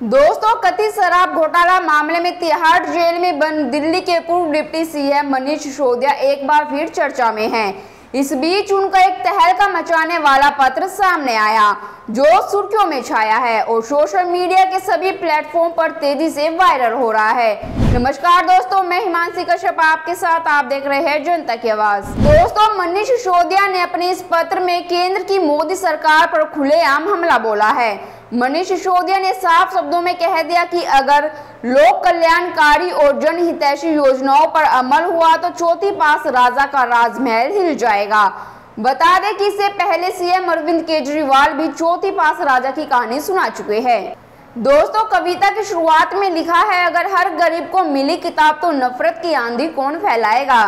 दोस्तों, कथित शराब घोटाला मामले में तिहाड़ जेल में बंद दिल्ली के पूर्व डिप्टी सीएम मनीष सिसोदिया एक बार फिर चर्चा में हैं। इस बीच उनका एक तहलका मचाने वाला पत्र सामने आया, जो सुर्खियों में छाया है और सोशल मीडिया के सभी प्लेटफॉर्म पर तेज़ी से वायरल हो रहा है। नमस्कार दोस्तों, मैं हिमांशी कश्यप आपके साथ। आप देख रहे हैं जनता की आवाज़। दोस्तों, मनीष सिसोदिया ने अपने इस पत्र में केंद्र की मोदी सरकार पर खुलेआम हमला बोला है। मनीष सिसोदिया ने साफ़ शब्दों में कह दिया कि अगर लोक कल्याणकारी और जनहितैषी योजनाओं पर अमल हुआ तो चौथी पास राजा का राजमहल हिल जाएगा। बता दें कि इससे पहले सीएम अरविंद केजरीवाल भी चौथी पास राजा की कहानी सुना चुके हैं। दोस्तों, कविता की शुरुआत में लिखा है, अगर हर गरीब को मिली किताब तो नफरत की आंधी कौन फैलाएगा?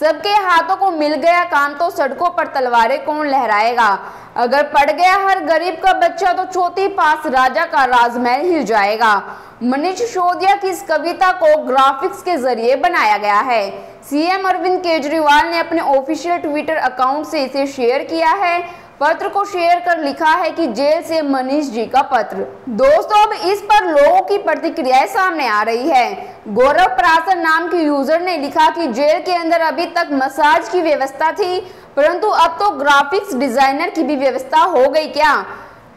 सबके हाथों को मिल गया काम तो सड़कों पर तलवारें कौन लहराएगा? अगर पड़ गया हर गरीब का बच्चा तो चौथी पास राजा का राजमहल हिल जाएगा। मनीष सिसोदिया की इस कविता को ग्राफिक्स के ज़रिए बनाया गया है। सीएम अरविंद केजरीवाल ने अपने ऑफिशियल ट्विटर अकाउंट से इसे शेयर किया है। पत्र को शेयर कर लिखा है कि जेल से मनीष जी का पत्र। दोस्तों, अब इस पर लोगों की प्रतिक्रियाएँ सामने आ रही है। गौरव प्रासन नाम के यूज़र ने लिखा कि जेल के अंदर अभी तक मसाज की व्यवस्था थी, परंतु अब तो ग्राफिक्स डिज़ाइनर की भी व्यवस्था हो गई क्या?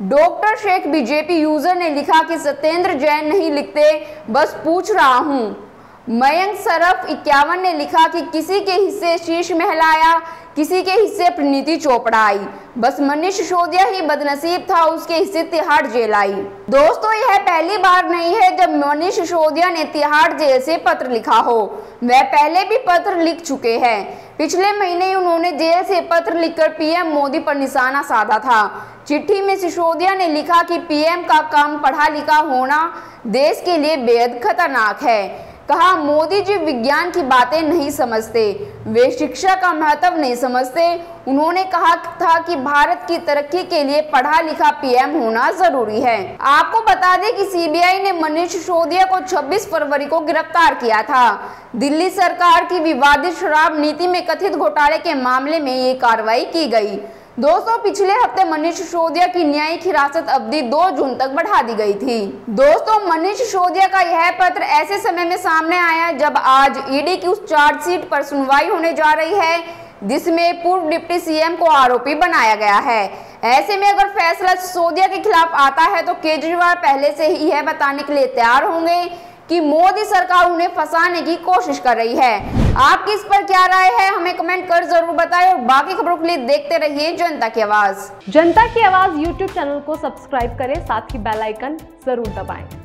डॉक्टर शेख बीजेपी यूज़र ने लिखा कि सत्येंद्र जैन नहीं लिखते, बस पूछ रहा हूँ। मयंक सरफ इक्यावन ने लिखा कि किसी के हिस्से शीश महल आया किसी के हिस्से प्रणीति चोपड़ा आई बस मनीष सिसोदिया ही बदनसीब था, उसके हिस्से तिहाड़ जेल आई। दोस्तों, यह पहली बार नहीं है जब मनीष सिसोदिया ने तिहाड़ जेल से पत्र लिखा हो। वह पहले भी पत्र लिख चुके हैं। पिछले महीने उन्होंने जेल से पत्र लिखकर पीएम मोदी पर निशाना साधा था। चिट्ठी में सिसोदिया ने लिखा कि पीएम का काम पढ़ा लिखा होना देश के लिए बेहद खतरनाक है। कहा, मोदी जी विज्ञान की बातें नहीं समझते, वे शिक्षा का महत्व नहीं समझते। उन्होंने कहा था कि भारत की तरक्की के लिए पढ़ा लिखा पीएम होना ज़रूरी है। आपको बता दें कि सीबीआई ने मनीष सिसोदिया को 26 फरवरी को गिरफ़्तार किया था। दिल्ली सरकार की विवादित शराब नीति में कथित घोटाले के मामले में ये कार्रवाई की गई। दोस्तों, पिछले हफ़्ते मनीष सिसोदिया की न्यायिक हिरासत अवधि 2 जून तक बढ़ा दी गई थी। दोस्तों, मनीष सिसोदिया का यह पत्र ऐसे समय में सामने आया जब आज ईडी की उस चार्जशीट पर सुनवाई होने जा रही है, जिसमें पूर्व डिप्टी सीएम को आरोपी बनाया गया है। ऐसे में अगर फैसला सिसोदिया के खिलाफ आता है तो केजरीवाल पहले से ही यह बताने के लिए तैयार होंगे कि मोदी सरकार उन्हें फंसाने की कोशिश कर रही है। आपकी इस पर क्या राय है? हमें कमेंट कर ज़रूर बताएँ और बाकी खबरों के लिए देखते रहिए जनता की आवाज़। जनता की आवाज़ यूट्यूब चैनल को सब्सक्राइब करें, साथ ही बेलाइकन ज़रूर दबाएँ।